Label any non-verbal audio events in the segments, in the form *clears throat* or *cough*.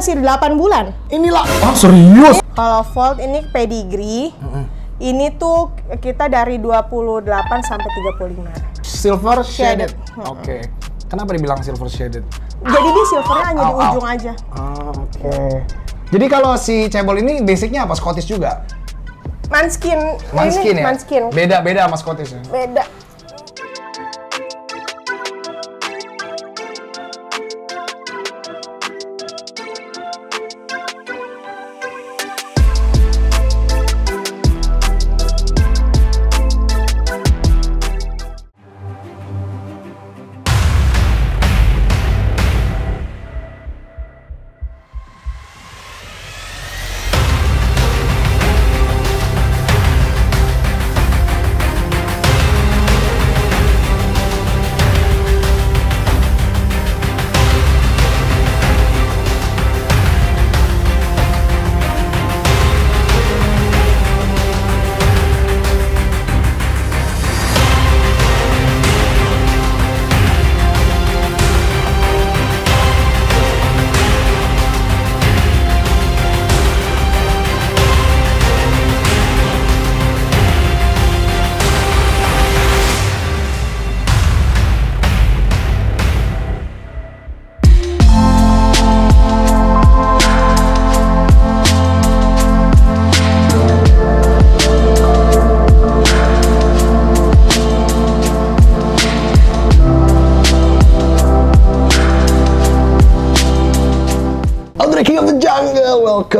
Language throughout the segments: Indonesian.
masih 8 bulan. Inilah. Oh serius? Kalau Volt ini pedigree. Ini tuh kita dari 28 sampai 35. Silver shaded. Shaded. Oke. Kenapa dibilang silver shaded? Jadi dia silvernya hanya di ujung aja. Ah, oke. Jadi kalau si cebol ini basicnya apa? Scottish juga? Manskin. Manskin ini ya? Manskin. Beda beda sama Scottish ya. Beda.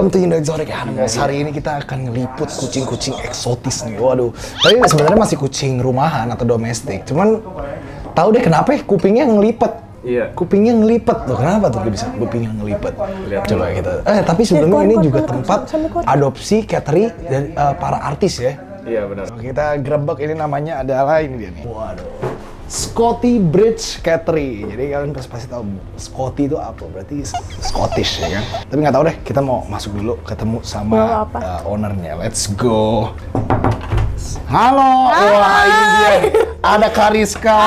Welcome to Indo Exotic Animals. Hari ini kita akan ngeliput kucing-kucing eksotis nih. Waduh, tapi sebenarnya masih kucing rumahan atau domestik. Cuman tahu deh kenapa ya kupingnya ngelipet. Iya. Kupingnya ngelipet tuh. Kenapa tuh bisa kupingnya ngelipet? Coba kita. Eh, tapi sebelumnya ini juga tempat adopsi catering dari eh, para artis ya. Iya benar. Kita grebek ini namanya adalah ini dia nih. Waduh. Scotty Bridge Cattery. Jadi kalian pasti pasti tahu Scotty itu apa? Berarti Scottish ya kan? Tapi nggak tahu deh. Kita mau masuk dulu ketemu sama uh, ownernya. Let's go. Halo, wah ini dia. Ada Kariska.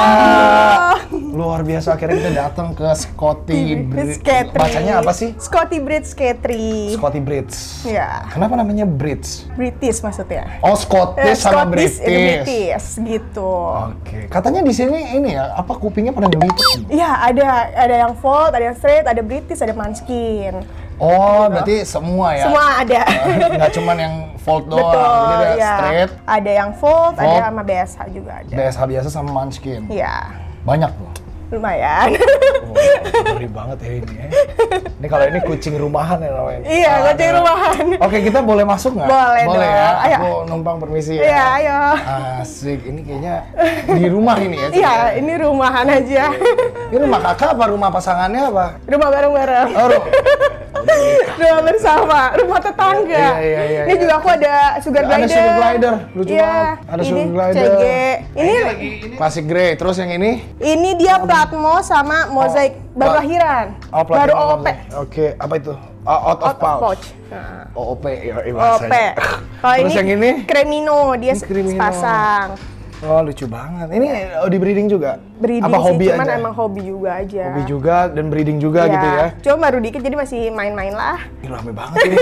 Luar biasa akhirnya kita datang ke Scotty Bridge. Bacanya apa sih? Scotty Bridge Skatry. Scotty Bridge. Ya. Kenapa namanya Bridge? British maksudnya. Oh, Scottish sama Scottish, British. British gitu. Oke, katanya di sini ini ya, apa kupingnya pada ngelipet? Iya, ada ada yang fold, ada yang straight, ada British, ada manskin. Oh, berarti semua ya? Semua ada. *laughs* Nggak cuman yang fold doang, Betul, jadi ada ya. straight, Ada yang fold, Fold. ada sama BSH juga ada. BSH biasa sama munchkin. Iya, Banyak tuh. Lumayan. Oh, ngeri banget ya ini ya. Ini kalau ini kucing rumahan ya namanya. Iya, Ah, kucing ada. rumahan. Oke, kita boleh masuk nggak? Boleh Boleh dong. ya. Ayo. Aku numpang permisi ya. Iya, ayo. Asik, ini kayaknya di rumah ini ya. Iya, ini rumahan aja. Ini rumah kakak apa rumah pasangannya apa? Rumah bareng-bareng. Oh, Rumah bersama, rumah tetangga. Iya, iya, iya, Ini iya. juga aku ada sugar Ada glider. sugar glider, lucu Iya, banget. Ada ini sugar glider. CG. Ini Classic grey. Terus yang ini? ini dia platmo sama mozaik baru plat- lahiran. Oh, baru OOP. Oke, apa itu? Oh, out of Out of pouch. pouch. Nah, OOP ya, iya OOP. bahasanya. Kalau Terus yang ini? Cremino, dia Ini Cremino. sepasang. Oh, lucu banget. Ini oh, di breeding juga? Breeding Apa sih, hobi cuman aja? emang hobi juga aja. Hobi juga dan breeding juga Iya. gitu ya? Cuma baru dikit jadi masih main-main lah. Ini rame banget ini.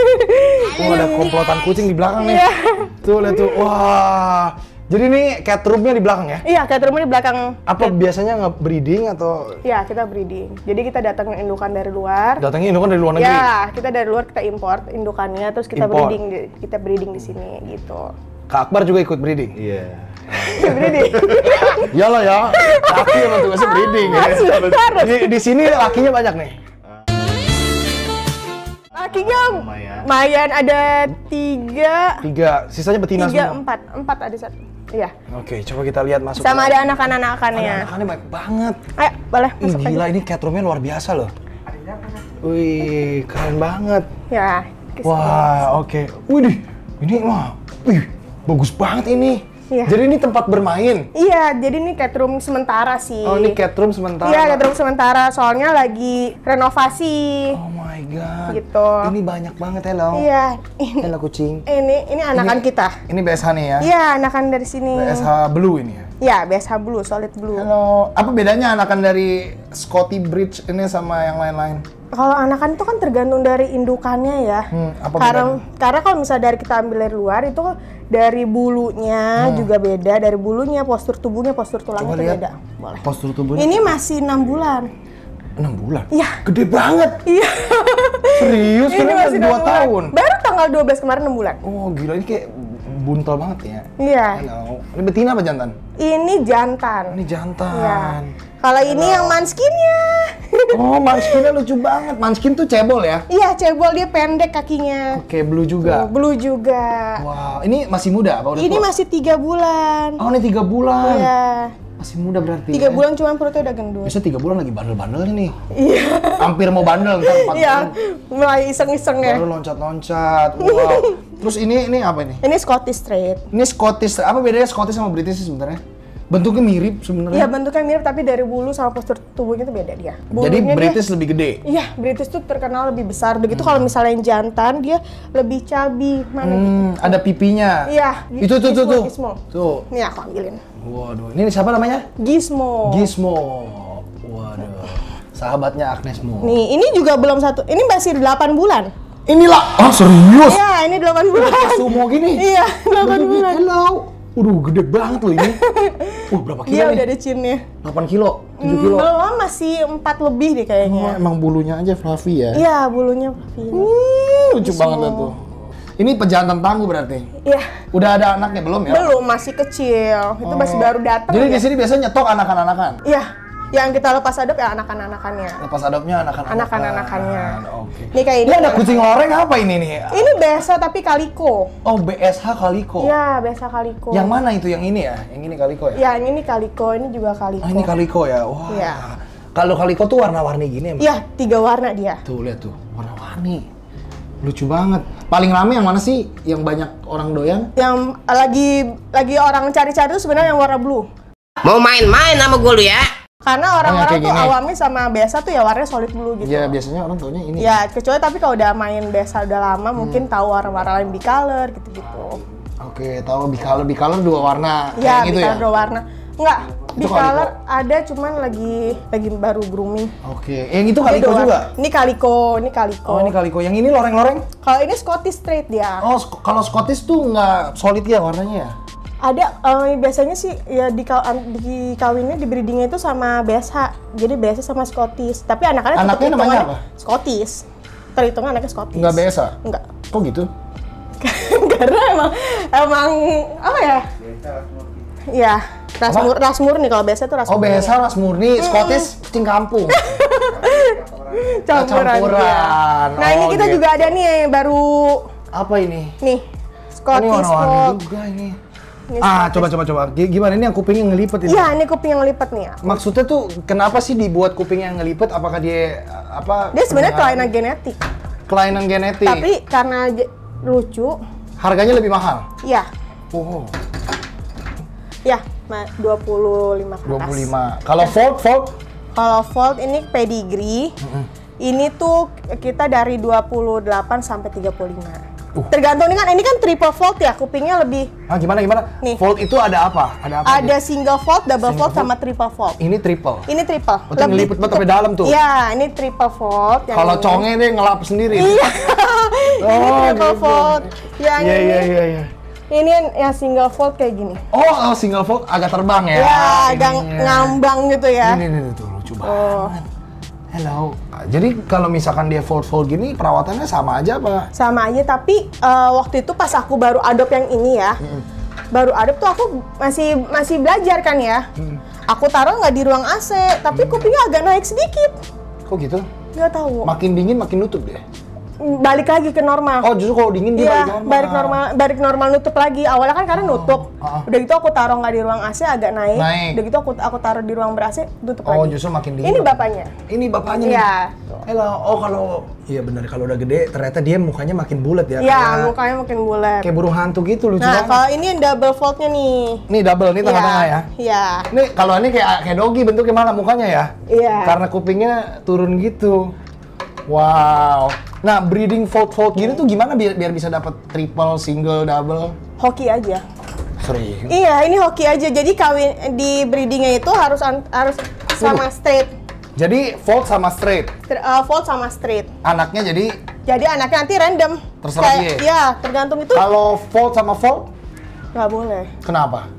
oh, ada komplotan kucing di belakang nih. Iya. Tuh, lihat tuh. Wah. Jadi ini cat roomnya di belakang ya? Iya, kayak rumah di belakang. Apa biasanya nge-breeding atau Iya, kita breeding. Jadi kita datang indukan dari luar. datangnya indukan dari luar negeri? Ya, kita dari luar kita import indukannya, terus kita Import. breeding di, kita breeding di sini gitu. Kak Akbar juga ikut breeding? Iya. Breeding. *laughs* Iyalah ya, laki emang tugasnya breeding ya. Di, di sini lakinya banyak nih. Lakinya Lumayan. lumayan ada tiga, Tiga, sisanya betina tiga semua. empat, empat ada satu. Iya. Oke, coba kita lihat masuk. Sama ke- ada anak-anak-anakannya. Anak-anaknya banyak banget. Ayo, boleh Ih, masuk gila aja. ini cat roomnya luar biasa loh. Wih, keren banget. Ya. Wah, oke. Wih, ini wah, wih, bagus banget ini. Iya. Jadi ini tempat bermain. Iya, jadi ini cat room sementara sih. Oh, ini cat room sementara. Iya, cat room sementara. Soalnya lagi renovasi. Oh my god. Gitu. Ini banyak banget hello. Iya. Ini, Hello kucing. ini, ini anakan Ini- kita. Ini BSH nih ya. Iya, anakan dari sini. BSH blue ini ya. Ya, BSH blue, solid blue. Halo, apa bedanya anakan dari Scotty Bridge ini sama yang lain-lain? Kalau anakan itu kan tergantung dari indukannya ya. Hmm, apa karena karena kalau misalnya dari kita ambil dari luar itu dari bulunya juga beda, dari bulunya, postur tubuhnya, postur tulangnya Hmm. Itu beda. Boleh. Postur tubuhnya Ini masih enam bulan. 6 bulan. Iya. Gede banget. Iya. Serius ini masih 2 enam bulan. tahun. Baru tanggal 12 kemarin 6 bulan. Oh, gila ini kayak buntel banget ya. Iya. Hello. Ini betina apa jantan? Ini jantan. Ini jantan. Iya. Kalau ini yang manskinnya. *laughs* Oh, Manskinnya lucu banget. Manskin tuh cebol ya? Iya, cebol dia pendek kakinya. Oke, blue juga. Blue juga. Wow, ini masih muda apa udah Ini tua? masih tiga bulan. Oh, ini tiga bulan. Iya. Masih muda berarti. Tiga ya? bulan cuman perutnya udah gendut. Bisa tiga bulan lagi bandel-bandelnya nih. Iya. Hampir mau bandel ntar empat Iya, mulai iseng-iseng ya. Baru loncat-loncat. Wow. Terus ini ini apa ini? Ini Scottish Straight. Ini Scottish. Apa bedanya Scottish sama British sih sebenarnya? Bentuknya mirip Iya sebenarnya. bentuknya mirip tapi dari bulu sama postur tubuhnya tuh beda dia. Jadi Bulunya dia- British lebih gede. Iya, British tuh terkenal lebih besar. Begitu kalau misalnya yang jantan dia lebih cabi. Mana? Hmm, ada pipinya. Iya. Itu tuh tuh tuh. Tuh. Nih aku ambilin. Waduh, ini siapa namanya? Gizmo. Gizmo. Waduh. Sahabatnya Agnes Mo. Nih, ini juga belum satu. Ini masih 8 bulan. Inilah. Oh, serius? Iya, ini 8 bulan. Sumo gini. Iya, 8 bulan. Hello. Waduh, gede banget loh ini. Wah, *laughs* berapa kilo Iya, nih? udah ada chinnya. 8 kilo, 7 Hmm, kilo. belum, masih 4 lebih deh Oh, kayaknya. emang bulunya aja fluffy ya? Iya, bulunya fluffy. Hmm, lucu banget lah tuh. Ini pejantan tangguh berarti. Iya, Udah ada anaknya belum ya? belum masih kecil. Itu masih baru datang. Jadi ya. di sini biasanya nyetok anak-anakan. Iya, yang kita lepas adop ya anak-anakannya. Lepas adopnya anak-anakan. Anak-anakannya. Oke. Nih kayak Ini ini. ada kucing loreng apa ini nih? Ini biasa tapi kaliko. Oh, BSH Kaliko. Iya, biasa kaliko. Yang mana itu? Yang ini ya? Yang ini Kaliko ya? Ya, ini nih kaliko, ini juga kaliko. Oh, ini Kaliko ya? Wah. Iya. Kalau Kaliko tuh warna-warni gini emang? Iya, tiga warna dia. Tuh, lihat tuh. Warna-warni. Lucu banget. Paling rame yang mana sih? Yang banyak orang doyan? Yang lagi lagi orang cari-cari itu sebenarnya yang warna blue. Mau main-main sama gue lu ya? Karena orang-orang Oh, tuh gini. awamnya sama biasa tuh ya warnanya solid blue gitu. Ya, biasanya orang taunya ini. Ya, kecuali tapi kalau udah main biasa udah lama mungkin tahu warna-warna lain bicolor gitu-gitu. Oke, tahu bicolor bicolor dua warna. Ya, Kayak gitu ya. bicolor dua warna. Enggak, Itu bicolor ada cuman lagi lagi baru grooming. Oke, yang itu Ini Kaliko juga. Ini kaliko, ini kaliko. Oh, ini Kaliko. Yang ini loreng-loreng? Kalau ini Scottish Straight dia. Oh, sk- kalau Scottish tuh nggak solid ya warnanya ya? Ada eh, biasanya sih ya di di kawinnya di breedingnya itu sama BSH. Jadi BSH sama Scottish. Tapi anak-anak tetap Anaknya namanya apa? Scottish. Terhitungnya anaknya Scottish. Nggak biasa? Enggak. Kok gitu? *laughs* Karena emang emang apa ya? Iya, ras, mur, ras murni kalau biasa tuh ras Oh, murni. biasa ras murni, Scottish kucing kampung. *laughs* campuran. campuran. dia. Nah, ini Oh, kita gitu. juga ada nih yang baru Apa ini? nih Oh, ini Scottish warna-warni Fold. juga ini. Ini Ah, coba coba coba. Gimana ini yang kupingnya ngelipet ini? Iya, ini kuping yang lipat nih ya. Maksudnya tuh kenapa sih dibuat kupingnya ngelipet? Apakah dia apa? Dia sebenarnya kelainan genetik. kelainan genetik. Tapi karena lucu, harganya lebih mahal. ya, Oh, ya, 25 ke atas. 25. Kalau fold fold Kalau fold ini pedigree, ini tuh kita dari 28 sampai 35. Uh. Tergantung ini kan ini kan triple fold ya, kupingnya lebih Ah, gimana gimana? Nih. Fold itu ada apa? Ada apa? ada single fold, double Single fold, sama triple fold. Ini triple. Ini triple. Oh, tuh ngelipet banget sampai dalam tuh. Iya, ini triple fold. Kalau ini. conge deh ngelap sendiri. Iya. *laughs* ini Oh, triple gitu. fold. Yang Iya ini, iya iya iya. Ini yang, single fold kayak gini. Oh, oh, single fold agak terbang ya. Ya, agak ininya. ngambang gitu ya. Ini, ini, ini tuh lucu Oh. banget. Hello. Jadi kalau misalkan dia fold-fold gini, perawatannya sama aja apa? Sama aja, tapi eh, waktu itu pas aku baru adopt yang ini ya, baru adopt tuh aku masih masih belajar kan ya. Aku taruh nggak di ruang AC, tapi kupingnya agak naik sedikit. Kok gitu? Nggak tahu. Makin dingin makin nutup deh. Balik lagi ke normal. Oh, justru kalau dingin dia Iya, balik normal, balik normal nutup lagi. Awalnya kan karena nutup. ah. Udah gitu aku taruh nggak di ruang AC agak naik. Naik. Udah gitu aku aku taruh di ruang ber AC tutup Oh, lagi. justru makin dingin. Ini bapaknya. Ini bapaknya. Iya. Hello. Oh, kalau iya benar kalau udah gede ternyata dia mukanya makin bulat ya. Iya, mukanya makin bulat. kayak burung hantu gitu lucu Nah, banget. kalau ini yang double foldnya nih. Nih double nih tengah-tengah ya. Iya. Ini kalau ini kayak kayak dogi bentuknya mana mukanya ya? Iya. Karena kupingnya turun gitu. Wow. Nah, breeding fold-fold gini tuh gimana biar biar bisa dapat triple, single, double? Hoki aja. Serius. Iya, ini hoki aja. Jadi kawin di breedingnya itu harus harus sama straight. Jadi fold sama straight. Ter- uh, fold sama straight. Anaknya jadi Jadi anaknya nanti random. Terserah Kayak- dia. Iya, tergantung itu kalau fold sama fold nggak boleh. kenapa?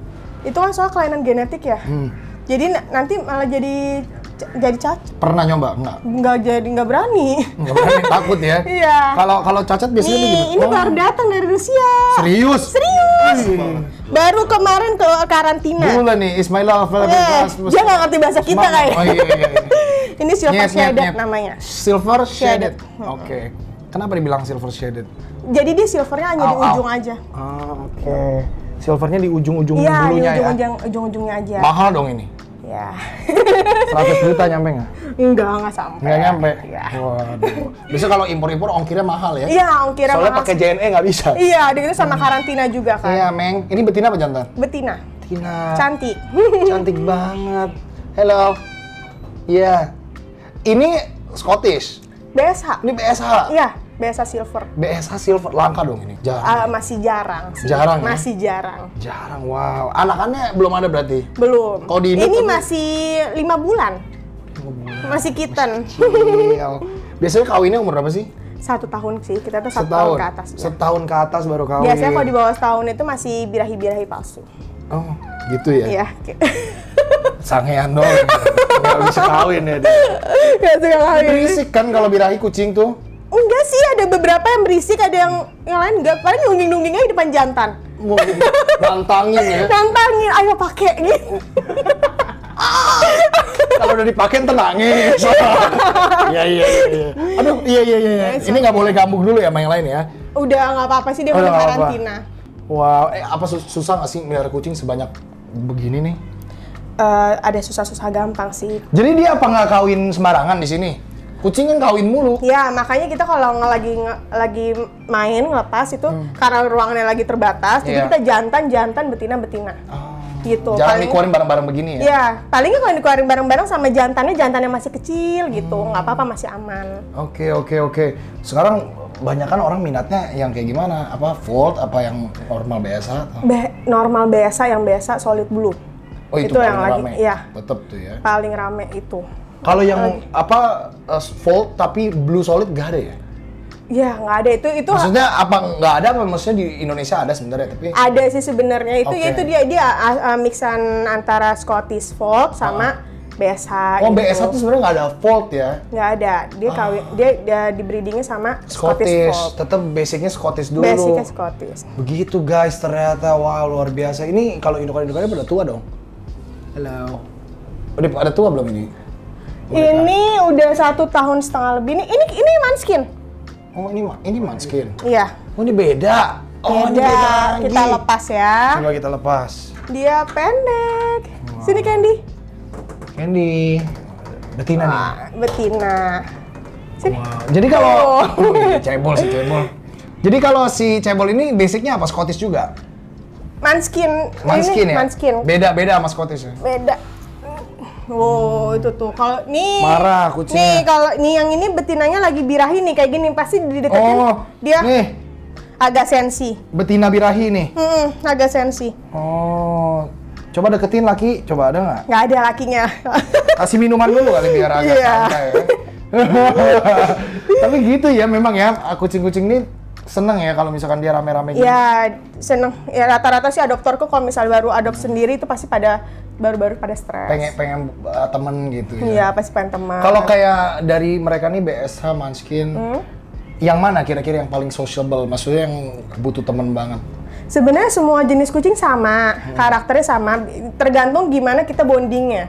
Itu kan soal kelainan genetik ya. Hmm. Jadi na- nanti malah jadi jadi cacat. Pernah nyoba? Enggak. Nggak jadi nggak berani. Enggak berani *laughs* takut ya. Iya. Kalau kalau cacat biasanya Nih, begitu. ini Oh, baru datang dari Rusia. Serius? Serius. Wih. Baru kemarin ke karantina. Dulu nih Ismaila Eh, dia nggak ngerti bahasa kita kayak. Oh iya iya. iya. *laughs* Ini silver nyet, shaded nyet. namanya. Silver shaded. Shaded. Oke. Kenapa dibilang silver shaded? Jadi dia silvernya hanya di ujung aja. Ah, oke. Silvernya di ujung-ujung Iya, di bulunya ya. ujung-ujung ujung-ujungnya aja. Mahal dong ini. Ya. 100 juta nyampe nggak? Enggak, enggak sampai. Nggak nyampe. Iya. Waduh. Biasa kalau impor-impor ongkirnya mahal ya. Iya, ongkirnya Soalnya mahal. pakai JNE nggak bisa. Iya, gitu sama karantina juga kan. Iya, Meng. Ini betina apa jantan? Betina. Betina. Cantik. Cantik banget. Hello. Iya. Ini Scottish. BSH. Ini BSH. Iya, BSH silver. BSH silver langka dong ini. Jarang. Ah, masih jarang sih. Jarang ya? Masih jarang. Jarang. Wow. Anakannya belum ada berarti. Belum. Kalau di ini masih lima bulan. Masih kitten. *laughs* Biasanya kawinnya umur berapa sih? satu tahun sih. Kita tuh satu Setahun. tahun ke atas. ya. Setahun ke atas baru kawin. Biasanya kalau di bawah setahun itu masih birahi-birahi palsu. Oh, gitu ya. Iya. *laughs* Sangean doang. Nggak bisa kawin ya dia. Gak suka kawin. Berisik kan kalau birahi kucing tuh. Enggak sih, ada beberapa yang berisik, ada yang yang lain enggak. Paling nungging-nungging aja di depan jantan. Nantangin ya. Nantangin, ayo pakai gitu. Kalau udah dipakai ntar nangis. Iya iya iya. iya. Aduh iya iya iya. Ini nggak boleh gambung dulu ya sama yang lain ya. Udah nggak apa-apa sih dia Oh, udah apa-apa. karantina. Wow, eh apa sus- susah nggak sih melihara kucing sebanyak begini nih? Eh, ada susah-susah gampang sih. Jadi dia apa nggak kawin sembarangan di sini? Kucing kan kawin mulu. Ya makanya kita kalau lagi lagi main ngelepas itu karena ruangannya lagi terbatas, Hmm. jadi Iya. kita jantan jantan betina betina. Gitu. Jarang Paling- dikeluarin bareng-bareng begini ya? Iya, palingnya kalau dikeluarin bareng-bareng sama jantannya, jantannya masih kecil gitu, nggak apa-apa masih aman. Oke oke oke. Sekarang banyak kan orang minatnya yang kayak gimana? Apa volt? Apa yang normal biasa? Be- normal biasa yang biasa solid blue. Oh itu, Itu yang paling lagi- rame. iya. Tetep tuh ya. Paling rame itu. Kalau yang apa uh, volt tapi blue solid gak ada ya? Ya nggak ada itu itu Maksudnya apa nggak ada? Apa maksudnya di Indonesia ada sebenarnya tapi ada sih sebenarnya itu Oke. yaitu dia dia uh, uh, mixan antara Scottish Fold sama BSH. oh gitu. BS itu sebenarnya nggak ada volt ya? nggak ada dia kawin dia, dia di breedingnya sama Scottish, Scottish, Fold. tetap basicnya Scottish dulu. Basicnya Scottish. Begitu guys, ternyata wow luar biasa. Ini kalau indukan-indukannya pada tua dong. Halo. Udah pada tua belum ini? Ini udah satu tahun setengah lebih. Ini ini ini manskin. Oh ini ini manskin. Iya. Oh ini beda. Oh ini Beda. beda lagi. Kita lepas ya. Coba kita lepas. Dia pendek. Sini Candy. Candy. Betina nih. Ah, betina. Sini. Wow. Jadi kalau Oh. *laughs* cebol sih cebol. Jadi kalau si cebol ini basicnya apa Scottish juga? Manskin. Manskin ini ya? Manskin. Beda-beda sama Scottish ya? Beda. Wow, itu tuh. Kalau nih Marah kucingnya. Nih kalau nih yang ini betinanya lagi birahi nih kayak gini pasti dideketin Oh, dia nih agak sensi. betina birahi nih. Hmm, agak sensi. Oh, coba deketin laki, coba ada nggak? Nggak ada lakinya. *laughs* Kasih minuman dulu kali biar agak Iya. santai ya. *laughs* Tapi gitu ya memang ya, kucing-kucing ini seneng ya kalau misalkan dia rame-rame gitu. ya seneng. Ya rata-rata sih adoptorku kalau misal baru adopt sendiri itu pasti pada baru-baru pada stres. Pengen pengen uh, temen gitu ya. Iya, pasti pengen teman. Kalau kayak dari mereka nih BSH, Manskin, Hmm? yang mana kira-kira yang paling sociable? Maksudnya yang butuh temen banget? Sebenarnya semua jenis kucing sama, karakternya sama, tergantung gimana kita bondingnya.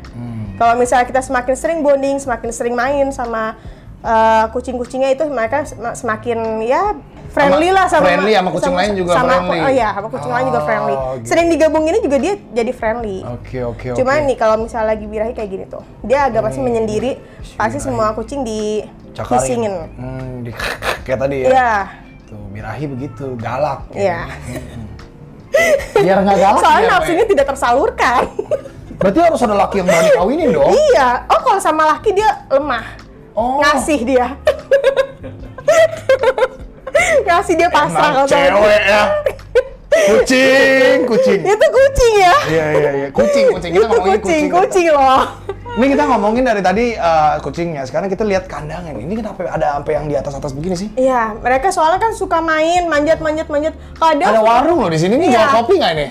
Kalau misalnya kita semakin sering bonding, semakin sering main sama uh, kucing-kucingnya itu mereka sem- semakin ya friendly Sama- lah sama friendly sama kucing lain juga sama, friendly. Oh iya, sama kucing lain juga Oh, friendly. gitu. Sering digabunginnya juga dia jadi friendly. Oke oke oke. Cuman nih kalau misalnya lagi birahi kayak gini tuh, dia agak pasti menyendiri, pasti semua kucing di Cakarin. hisingin. Hmm, di, *laughs* kayak tadi ya. Iya, Tuh, birahi begitu, galak. iya. Biar nggak galak *laughs* Soalnya nafsunya tidak tersalurkan. Berarti harus ada laki yang berani kawinin *laughs* dong. iya. Oh kalau sama laki dia lemah. Oh. Ngasih dia. Ngasih dia pasrah Emang cewek ya. Kucing, *laughs* kucing. Itu kucing ya. Iya iya iya, kucing, kucing. Kita itu ngomongin kucing, kucing. kucing loh. Ini kita ngomongin dari tadi eh, kucingnya, sekarang kita lihat kandangnya. nih. Ini kenapa ada sampai yang di atas-atas begini sih? Iya, mereka soalnya kan suka main, manjat, manjat, manjat. Kadang Ada warung loh di sini nih, Iya. jual kopi nggak ini?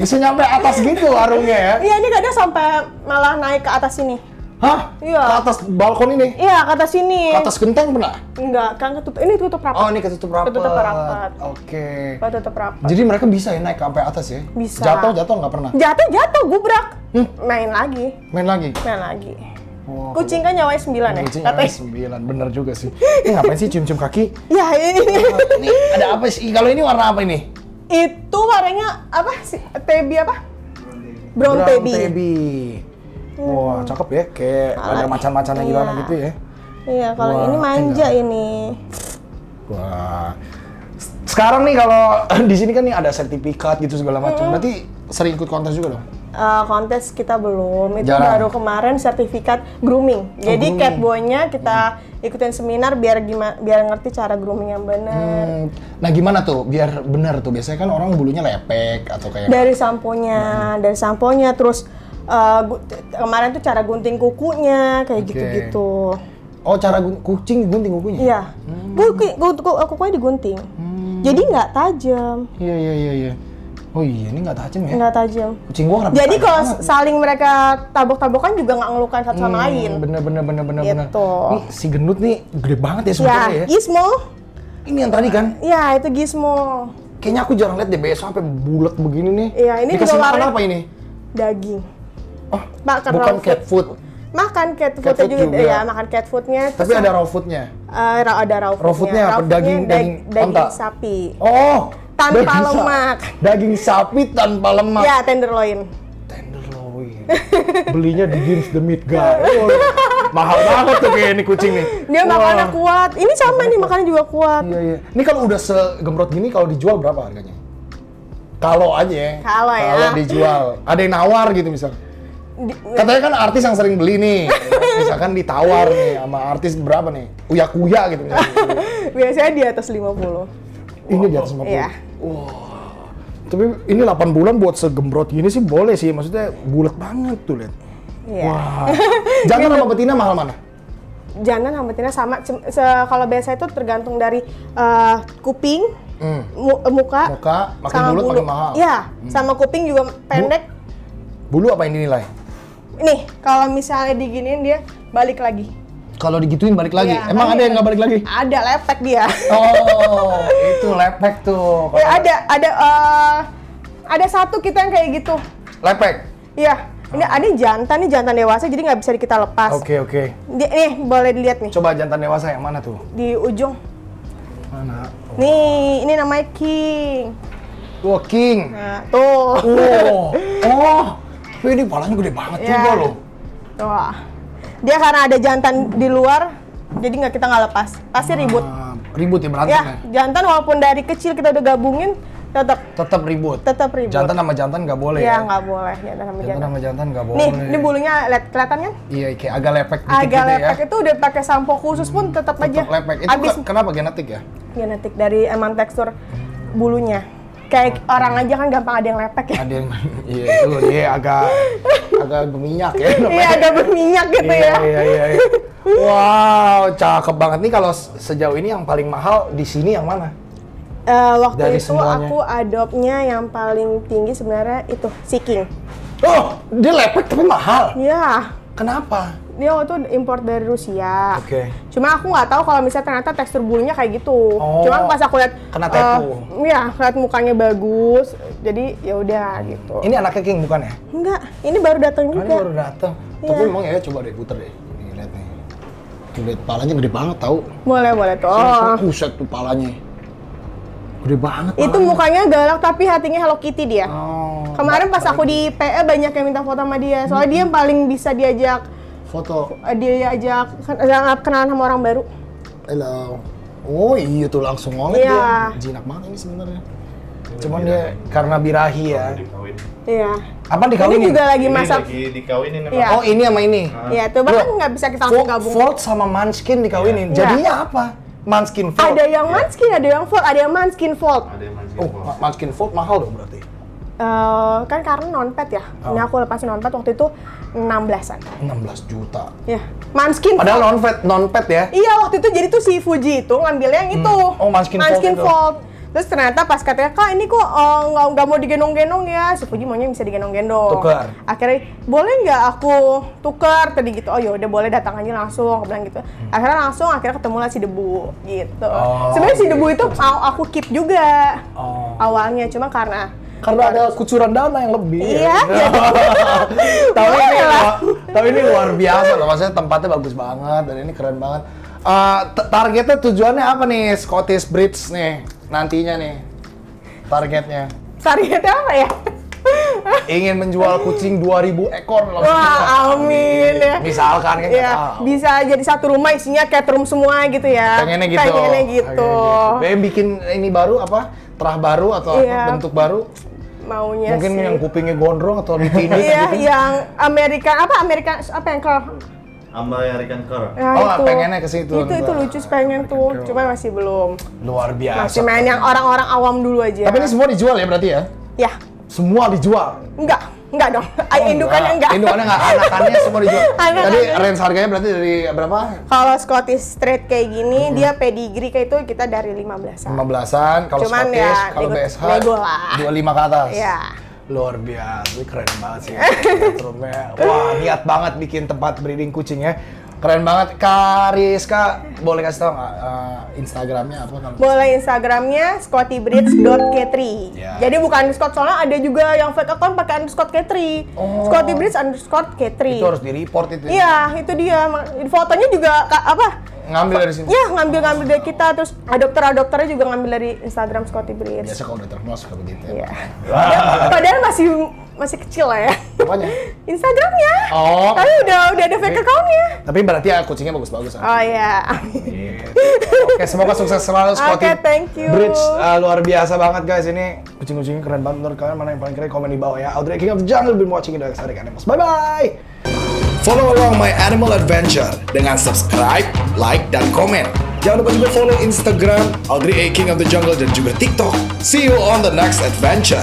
Bisa nyampe atas gitu warungnya ya? Iya, ini kadang sampai malah naik ke atas sini. Hah? Iya. Ke atas balkon ini? Iya, ke atas sini. Ke atas genteng pernah? Enggak, kan ketutup. Ini tutup rapat. Oh, ini ketutup rapat. Ketutup rapat. Oke. Ketutup rapat. Jadi mereka bisa ya naik sampai atas ya? Bisa. Jatuh, jatuh nggak pernah? Jatuh, jatuh, gubrak. Hmm. Main lagi, Main lagi? main lagi. Oh, Kucing kan nyawanya sembilan ya? Kucing ada sembilan, bener juga sih. Ini ngapain sih cium-cium kaki? Ya, ini. *laughs* ini ada apa sih? Kalau ini warna apa ini? Itu warnanya apa sih? Tebi apa? Brown, tabby. Wah, cakep ya. Kayak ada Alay. macan-macannya Iya. gimana gitu ya. Iya, kalau ini manja ini. Wah. Sekarang nih kalau *clears throat* di sini kan nih ada sertifikat gitu segala macam. Berarti sering ikut kontes juga dong? Eh, kontes kita belum, itu Jarang. baru kemarin sertifikat grooming. Jadi grooming. catboy-nya kita ikutin seminar biar gimana biar ngerti cara grooming yang benar. Hmm, Nah gimana tuh biar benar tuh? Biasanya kan orang bulunya lepek atau kayak Dari samponya, dari samponya terus eh, gu- kemarin tuh cara gunting kukunya kayak gitu-gitu. Oh cara gun- kucing gunting kukunya? Iya. Kuku, kuku, kukunya digunting. Jadi nggak tajam, Iya iya iya iya. Oh iya ini nggak tajam ya? nggak tajam. Kucing gua kenapa? Jadi kalau saling mereka tabok-tabokan juga nggak ngelukan satu sama Hmm, lain. Bener bener bener bener bener. Gitu. Nih si gendut nih gede banget ya Ya, sebenarnya ya. Gizmo. Ini yang tadi kan? Ya, itu Gizmo. Kayaknya aku jarang lihat DBS sampai bulat begini nih. Iya, ini Dikasih juga makan warna- apa ini? Daging. Oh, Makan bukan raw cat food. Makan cat Cat foodnya food juga, juga. ya makan cat foodnya. Tapi ada raw foodnya. Eh, ra- ada raw foodnya. Raw foodnya apa? Raw Daging- daging daging onta? sapi. Oh, Tanpa daging sa- lemak. Daging sapi tanpa lemak. Ya, tenderloin. Tenderloin. *laughs* Belinya di Gims the Meat Guy. Oh, mahal banget tuh kayak ini kucing nih. Dia Wah. makannya kuat. Ini sama nih makannya juga kuat. Iya iya. Ini kalau udah segemrot gini kalau dijual berapa harganya? Kalau aja. Kalau ya. Kalau dijual. Ada yang nawar gitu misal. Di- Katanya kan artis yang sering beli nih. Misalkan ditawar nih sama artis berapa nih? Uya kuya gitu misalnya. *laughs* Biasanya di atas 50. Ini di atas 50. Iya. Tapi ini 8 bulan buat segembrot gini sih boleh sih. Maksudnya bulat banget tuh lihat. Iya. Wah. *laughs* Jangan sama betina mahal mana? Jangan sama betina sama. Kalau biasa itu tergantung dari eh, kuping, Hmm. mu- muka, Muka, makin sama bulat bulu. makin mahal. Hmm. Iya, sama kuping juga pendek. Bulu apa yang dinilai? Nih, kalau misalnya diginiin dia balik lagi. Kalau digituin balik lagi. Iya, Emang ada yang nggak balik lagi? Ada lepek dia. Oh, *laughs* itu lepek tuh. Ya, ada ada eh, ada satu kita yang kayak gitu. Lepek. Iya. Ini ada jantan nih jantan dewasa jadi nggak bisa kita lepas. Oke oke. Di- nih boleh dilihat nih Coba jantan dewasa yang mana tuh? di ujung. Mana? Nih, ini namanya king. Wah king. Nah, tuh. Oh, *laughs* oh. Tapi ini palanya gede banget Iya. juga loh. Wah. Dia karena ada jantan di luar, jadi nggak kita nggak lepas. Pasti ribut. Ah, ribut ya berantem Ya, ya? jantan walaupun dari kecil kita udah gabungin, tetap Tetap ribut. tetap ribut. Jantan sama jantan nggak boleh ya ya? nggak boleh jantan sama Jantan jantan. sama jantan nggak boleh. Nih, ini bulunya lihat kelihatan kan? Iya, kayak agak lepek dikit Agak gitu ya. lepek itu udah pakai sampo khusus pun tetap aja. Tetap lepek. Itu Abis ke- kenapa genetik ya? genetik dari emang tekstur bulunya. Kayak orang aja kan gampang ada yang lepek ya. Ada yang iya itu dia agak agak berminyak ya. Iya agak berminyak gitu Iya, ya. iya, iya, iya. Wow, cakep banget nih kalau se- sejauh ini yang paling mahal di sini yang mana? Eh, waktu Dari itu semuanya. aku adopnya yang paling tinggi sebenarnya itu Seeking. Oh, dia lepek tapi mahal. Iya, Kenapa? Dia waktu itu import dari Rusia. Oke. Cuma aku nggak tahu kalau misalnya ternyata tekstur bulunya kayak gitu. Oh, Cuma pas aku lihat kena eh, tepu. Iya, lihat mukanya bagus. Jadi ya udah gitu. Ini anaknya King bukan ya? Enggak, ini baru datang Oh, juga. ini baru datang. Iya. Tapi emang ya coba deh puter deh. Nih lihat nih. Tuh lihat palanya gede banget tahu. Boleh, boleh tuh. Oh. Buset tuh palanya. Gede banget. Itu palanya. mukanya galak tapi hatinya Hello Kitty dia. Oh. Kemarin pas aku di PE banyak yang minta foto sama dia. Soalnya dia yang paling bisa diajak foto. eh, dia ken- kenalan sama orang baru. Hello. Oh iya tuh langsung ngolek Iya. dia. Jinak banget ini sebenarnya. Cuman dia karena birahi ya. Iya. Apa Ini dikawinin? juga lagi Ini masak. lagi dikawinin emang. Iya. Oh ini sama ini. Iya, tuh bahkan nggak bisa kita langsung gabung. Volt sama Manskin dikawinin. Iya. Jadinya apa? Manskin Volt. Ada yang manskin, ada yang fold, ada yang manskin fold. Ada yang masih Oh, Manskin Volt mahal dong berarti. Eh, kan karena nonpet ya. Ini Oh. aku lepasin nonpet waktu itu 16-an. 16 juta. Ya. Manskin Padahal Fold. non pet non pet ya. Iya waktu itu jadi tuh si Fuji itu ngambilnya yang itu. Oh, Manskin Fold itu. Fold. Terus ternyata pas katanya kak ini kok eh, nggak nggak mau digendong-gendong ya, si Fuji maunya bisa digendong-gendong. Tukar. Akhirnya boleh nggak aku tukar tadi gitu. Oh ya udah boleh datang aja langsung, aku bilang gitu. Akhirnya langsung akhirnya ketemu lah si debu gitu. Oh, Sebenarnya si debu itu mau aku keep juga Oh. awalnya, cuma karena Karena ada kucuran dana yang lebih. Iya, *laughs* ya. tapi ini tapi ini luar biasa loh. Maksudnya tempatnya bagus banget dan ini keren banget. Eh, t- targetnya tujuannya apa nih Scottish Breeds nih nantinya nih targetnya targetnya apa ya? ingin menjual kucing 2000 ekor loh. Wah, amin ya. Misalkan kan ya, tahu. bisa jadi satu rumah isinya cat room semua gitu ya. Pengennya gitu. Pengennya gitu. Pengen bikin ini baru apa? Terah baru atau Iya. bentuk baru? Maunya Mungkin sih. yang kupingnya gondrong atau ditindik *laughs* Iya, gitu. yang Amerika apa Amerika apa yang kalau American Car. Nah, Oh, itu. pengennya ke situ. Itu itu lucu sih pengen tuh, cuma masih belum. Luar biasa. Masih main yang orang-orang awam dulu aja. Tapi ini semua dijual ya berarti ya? ya, Semua dijual. enggak, enggak dong. Oh, indukannya enggak. Indukannya enggak, anakannya *laughs* semua dijual. Anakannya. Tadi range harganya berarti dari berapa? Kalau Scottish Straight kayak gini, dia pedigree kayak itu kita dari 15-an. 15-an, kalau Scottish, ya, kalau BSH lah. 25 ke atas. Iya. Luar biasa, ini keren banget sih. *laughs* Wah, niat banget bikin tempat breeding kucing ya. Keren banget. Kariska, boleh kasih tau nggak eh, Instagramnya apa kalau? Boleh Instagramnya scottybreeds.k3. Ya. Jadi bukan underscore soalnya ada juga yang fake account pakai underscore K3. Oh. Scottybreeds underscore K3. Itu harus di report itu. ya? Iya, itu dia. Fotonya juga apa? Ngambil dari sini. Ya, ngambil-ngambil dari kita terus adopter-adopternya juga ngambil dari Instagram Scotty Breeds. Biasa kalau udah terkenal suka begitu ya. Iya. Padahal- Padahal masih masih kecil lah ya. Apanya? *laughs* Instagramnya. Oh. Tapi udah udah ada fake account-nya. Tapi berarti ya kucingnya bagus-bagus. Oh iya. Gitu. Oke, semoga sukses selalu Scotty. Oke, thank you. Bridge uh, luar biasa banget guys ini. Kucing-kucingnya keren banget menurut kalian mana yang paling keren komen di bawah ya. Audrey King of the Jungle been watching the exotic animals. Bye bye. Follow along my animal adventure dengan subscribe, like, dan komen. Jangan lupa juga follow Instagram Audrey A King of the Jungle dan juga TikTok. See you on the next adventure.